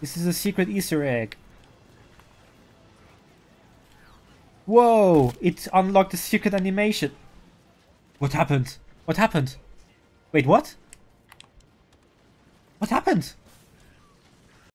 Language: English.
This is a secret Easter egg. Whoa! It unlocked a secret animation. What happened? What happened? Wait, what? What happened?